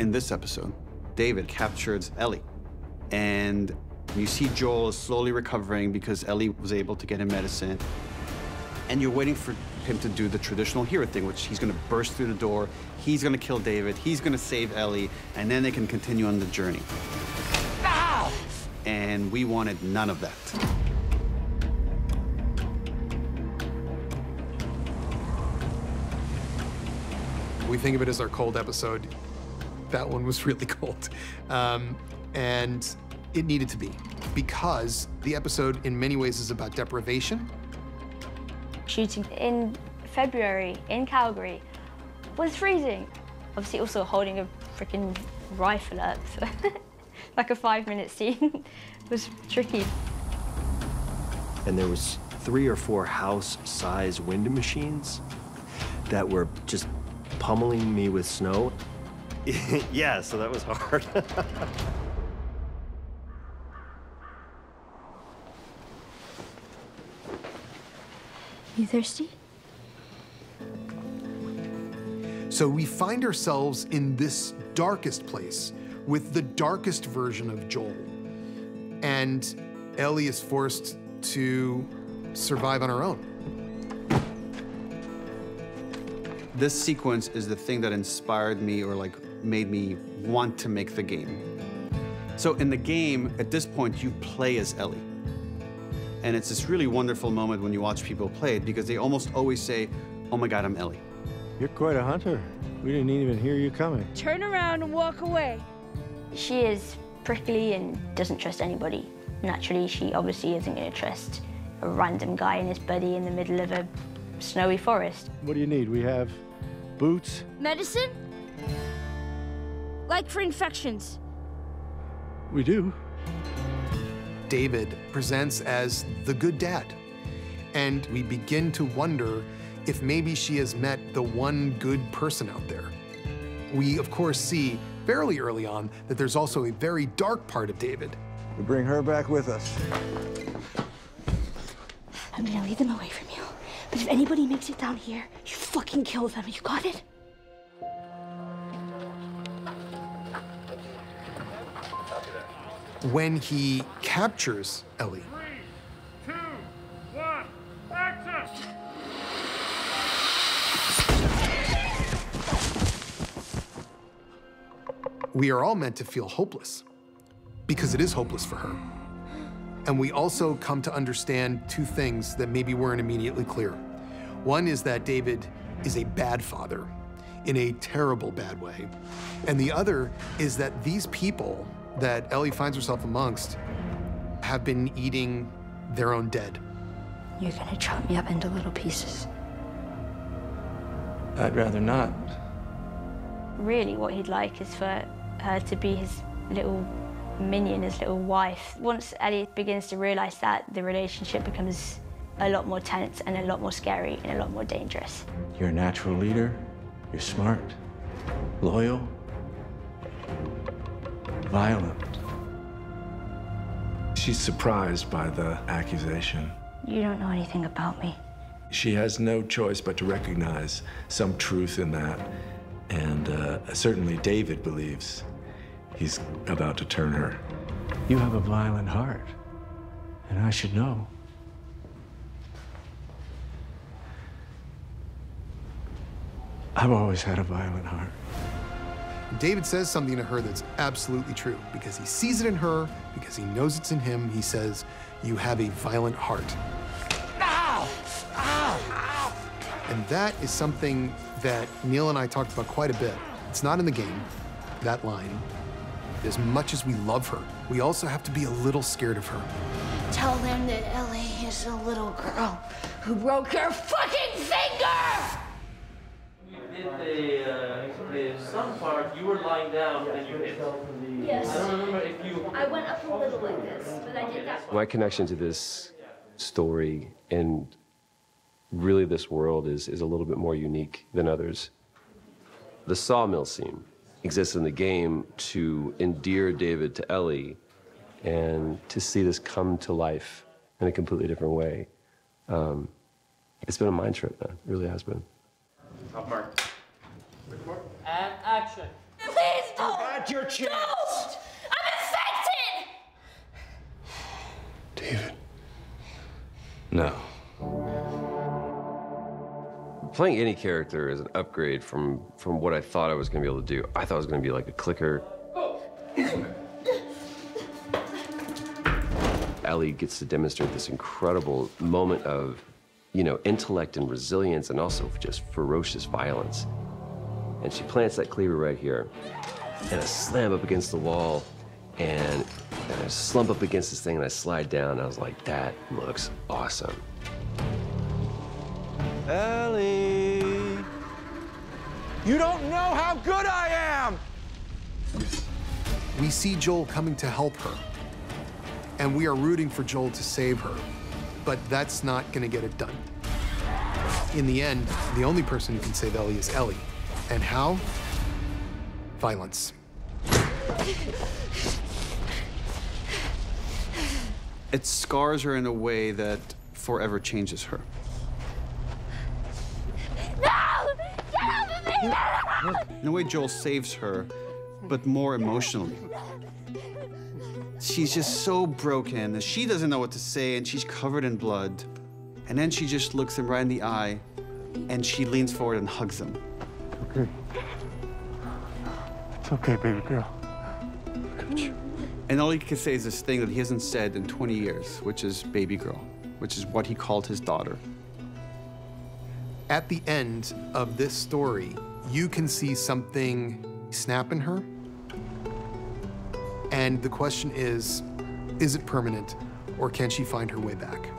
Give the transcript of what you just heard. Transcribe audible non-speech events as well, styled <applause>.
In this episode, David captures Ellie, and you see Joel is slowly recovering because Ellie was able to get him medicine. And you're waiting for him to do the traditional hero thing, which he's gonna burst through the door, he's gonna kill David, he's gonna save Ellie, and then they can continue on the journey. Ow! And we wanted none of that. We think of it as our cold episode. That one was really <laughs> cold. Um, and it needed to be because the episode, in many ways, is about deprivation. Shooting in February in Calgary was freezing. Obviously, also holding a freaking rifle up, so <laughs> like a five-minute scene <laughs> was tricky. And there was three or four house-size wind machines that were just pummeling me with snow. <laughs> yeah, so that was hard. <laughs> You thirsty? So we find ourselves in this darkest place with the darkest version of Joel. And Ellie is forced to survive on her own. This sequence is the thing that inspired me or like made me want to make the game. So in the game, at this point, you play as Ellie. And it's this really wonderful moment when you watch people play it because they almost always say, oh my God, I'm Ellie. You're quite a hunter. We didn't even hear you coming. Turn around and walk away. She is prickly and doesn't trust anybody. Naturally, she obviously isn't going to trust a random guy and his buddy in the middle of a snowy forest. What do you need? We have boots. Medicine? Like for infections. We do. David presents as the good dad. And we begin to wonder if maybe she has met the one good person out there. We, of course, see fairly early on that there's also a very dark part of David. We bring her back with us. I'm gonna lead them away from you. But if anybody makes it down here, you fucking kill them. You got it? When he captures Ellie, we are all meant to feel hopeless because it is hopeless for her. And we also come to understand two things that maybe weren't immediately clear. One is that David is a bad father in a terrible bad way. And the other is that these people that Ellie finds herself amongst have been eating their own dead. You're going to chop me up into little pieces. I'd rather not. Really, what he'd like is for her to be his little minion, his little wife. Once Ellie begins to realize that, the relationship becomes a lot more tense and a lot more scary and a lot more dangerous. You're a natural leader. You're smart, loyal, violent. She's surprised by the accusation. You don't know anything about me. She has no choice but to recognize some truth in that. And uh, certainly David believes he's about to turn her. You have a violent heart, and I should know. I've always had a violent heart. David says something to her that's absolutely true because he sees it in her, because he knows it's in him. He says, You have a violent heart. Ow! Ow! Ow! And that is something that Neil and I talked about quite a bit. It's not in the game, that line. As much as we love her, we also have to be a little scared of her. Tell them that Ellie is a little girl who broke her fucking finger! Did the, uh, the sun part, you were lying down and you hit. Yes. I don't remember if you. I went up a little like this, but I did that. My connection to this story and really this world is, is a little bit more unique than others. The sawmill scene exists in the game to endear David to Ellie and to see this come to life in a completely different way. Um, it's been a mind trip, man. It really has been. Top mark. And action. Please don't! had your chance. Don't! I'm infected! David. No. Playing any character is an upgrade from from what I thought I was going to be able to do. I thought I was going to be like a clicker. Ellie gets to demonstrate this incredible moment of, you know, intellect and resilience and also just ferocious violence. And she plants that cleaver right here. And I slam up against the wall and, and I slump up against this thing and I slide down. I was like, that looks awesome. Ellie. You don't know how good I am! We see Joel coming to help her, and we are rooting for Joel to save her, but that's not gonna get it done. In the end, the only person who can save Ellie is Ellie. And how? Violence. It scars her in a way that forever changes her. No! Get off of me! In a way, Joel saves her, but more emotionally. She's just so broken that she doesn't know what to say and she's covered in blood. And then she just looks him right in the eye and she leans forward and hugs him. Okay. It's okay, baby girl. And all he can say is this thing that he hasn't said in 20 years, which is baby girl, which is what he called his daughter. At the end of this story, you can see something snap in her. And the question is is it permanent or can she find her way back?